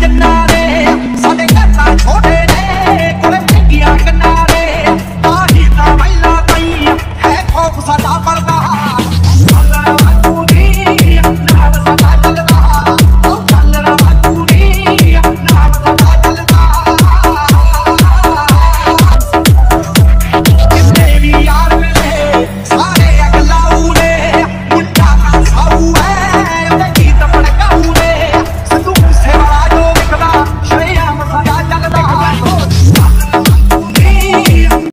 you're not.